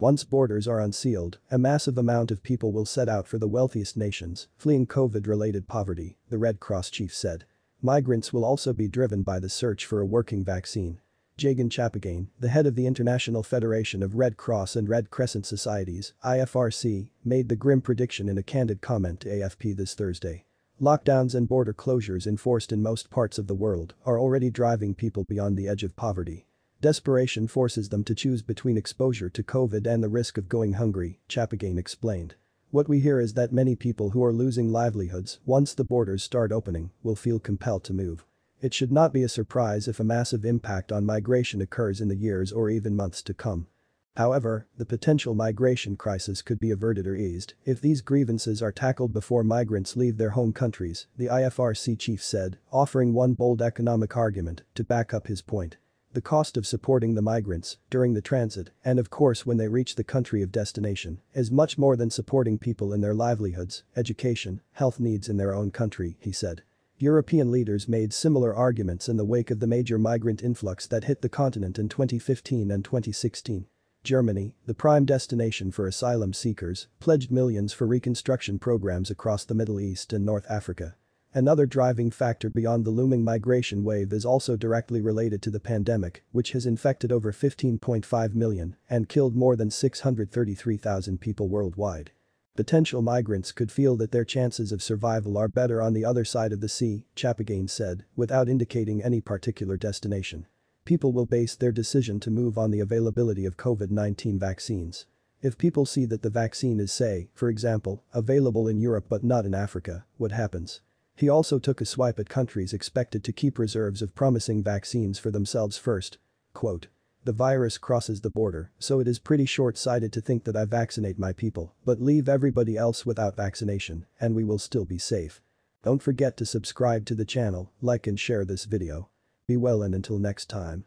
Once borders are unsealed, a massive amount of people will set out for the wealthiest nations, fleeing COVID-related poverty, the Red Cross chief said. Migrants will also be driven by the search for a working vaccine. Jagan Chapagain, the head of the International Federation of Red Cross and Red Crescent Societies, IFRC, made the grim prediction in a candid comment to AFP this Thursday. Lockdowns and border closures enforced in most parts of the world are already driving people beyond the edge of poverty. Desperation forces them to choose between exposure to COVID and the risk of going hungry, Chapagain explained. What we hear is that many people who are losing livelihoods once the borders start opening will feel compelled to move. It should not be a surprise if a massive impact on migration occurs in the years or even months to come. However, the potential migration crisis could be averted or eased if these grievances are tackled before migrants leave their home countries, the IFRC chief said, offering one bold economic argument to back up his point the cost of supporting the migrants during the transit and of course when they reach the country of destination is much more than supporting people in their livelihoods, education, health needs in their own country, he said. European leaders made similar arguments in the wake of the major migrant influx that hit the continent in 2015 and 2016. Germany, the prime destination for asylum seekers, pledged millions for reconstruction programs across the Middle East and North Africa. Another driving factor beyond the looming migration wave is also directly related to the pandemic, which has infected over 15.5 million and killed more than 633,000 people worldwide. Potential migrants could feel that their chances of survival are better on the other side of the sea, Chapagain said, without indicating any particular destination. People will base their decision to move on the availability of COVID-19 vaccines. If people see that the vaccine is say, for example, available in Europe but not in Africa, what happens? He also took a swipe at countries expected to keep reserves of promising vaccines for themselves first. Quote. The virus crosses the border, so it is pretty short-sighted to think that I vaccinate my people, but leave everybody else without vaccination, and we will still be safe. Don't forget to subscribe to the channel, like and share this video. Be well and until next time.